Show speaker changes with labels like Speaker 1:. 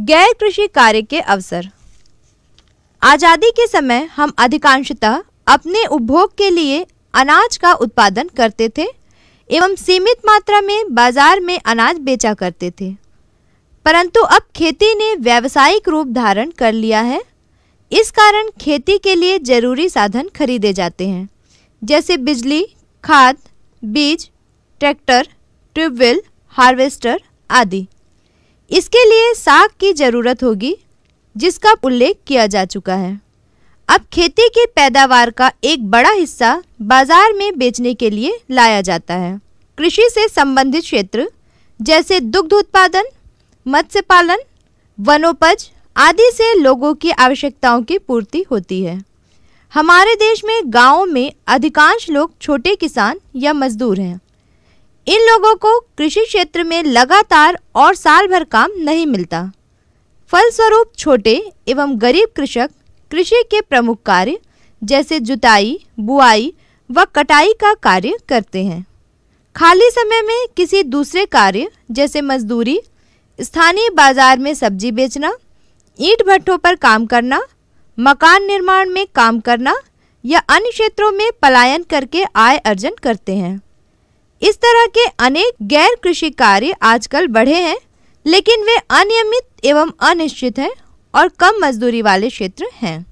Speaker 1: गैर कृषि कार्य के अवसर। आज़ादी के समय हम अधिकांशतः अपने उपभोग के लिए अनाज का उत्पादन करते थे एवं सीमित मात्रा में बाज़ार में अनाज बेचा करते थे। परंतु अब खेती ने व्यावसायिक रूप धारण कर लिया है। इस कारण खेती के लिए ज़रूरी साधन खरीदे जाते हैं, जैसे बिजली, खाद, बीज, ट्रैक्टर, ट्यूबवेल, हार्वेस्टर आदि। इसके लिए साग की ज़रूरत होगी, जिसका उल्लेख किया जा चुका है। अब खेती की पैदावार का एक बड़ा हिस्सा बाज़ार में बेचने के लिए लाया जाता है। कृषि से संबंधित क्षेत्र, जैसे दुग्ध उत्पादन, मत्स्य पालन, वनोपज आदि से लोगों की आवश्यकताओं की पूर्ति होती है। हमारे देश में गाँवों में अधिकांश लोग छोटे किसान या मजदूर हैं। इन लोगों को कृषि क्षेत्र में लगातार और साल भर काम नहीं मिलता। फलस्वरूप छोटे एवं गरीब कृषक कृषि के प्रमुख कार्य जैसे जुताई, बुआई व कटाई का कार्य करते हैं। खाली समय में किसी दूसरे कार्य जैसे मजदूरी, स्थानीय बाज़ार में सब्ज़ी बेचना, ईंट भट्टों पर काम करना, मकान निर्माण में काम करना या अन्य क्षेत्रों में पलायन करके आय अर्जन करते हैं। इस तरह के अनेक गैर कृषि कार्य आजकल बढ़े हैं, लेकिन वे अनियमित एवं अनिश्चित हैं और कम मजदूरी वाले क्षेत्र हैं।